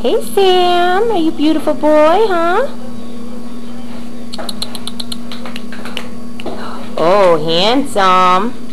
Hey, Sam. Are you beautiful boy, huh? Oh, handsome.